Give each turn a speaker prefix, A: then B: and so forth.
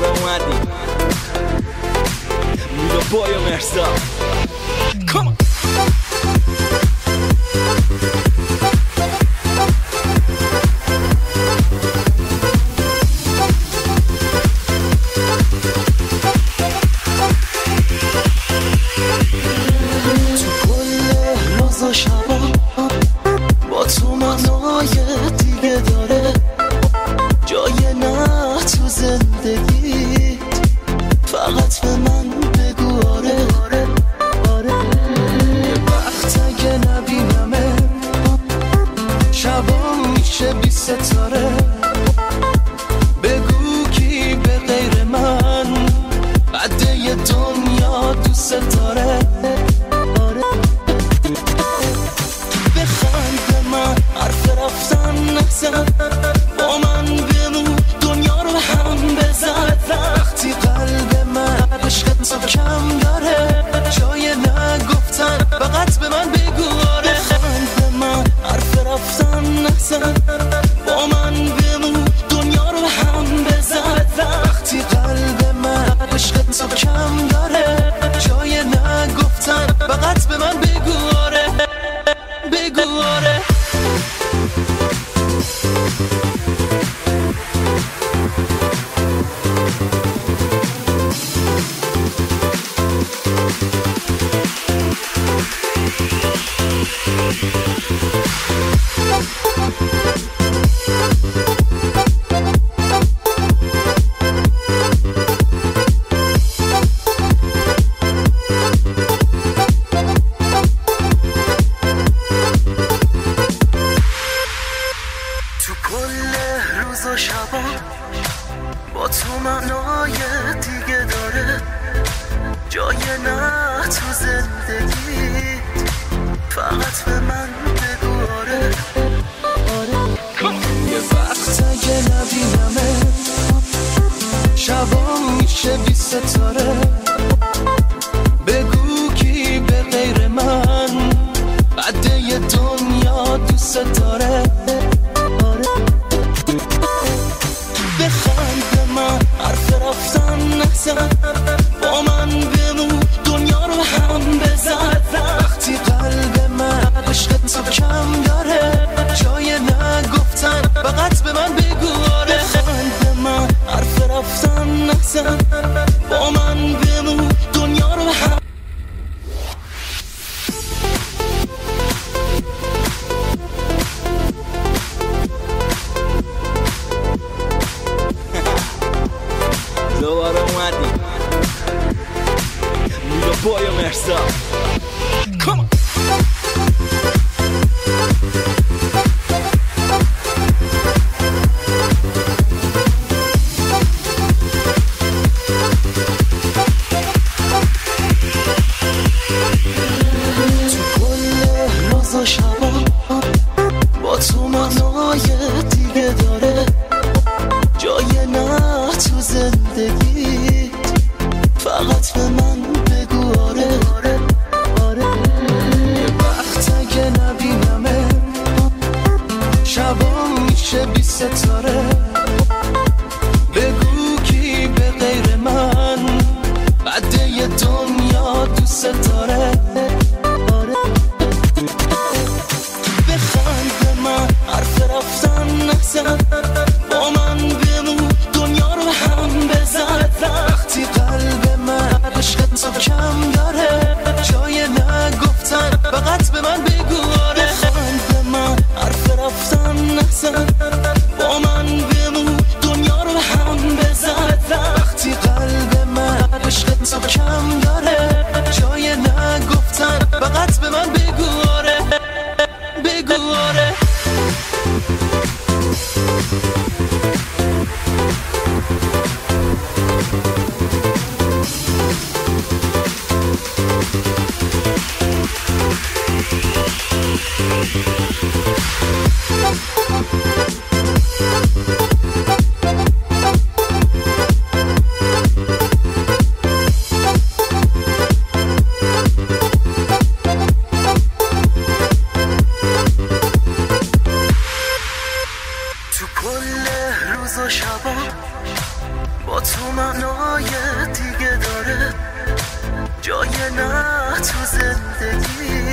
A: Maradona. Move the
B: boy on yourself. Come on. settore تو کل روز و شبان با تو آیه دیگه داره جای نه تو فقط میگیرمه شبا میشه بی ستاره بگو کی به غیر من بده دنیا دوست داره
A: mess up. Come on.
B: تو کل ناز شبا با تو من دیگه داره set sore ना जो जिंदगी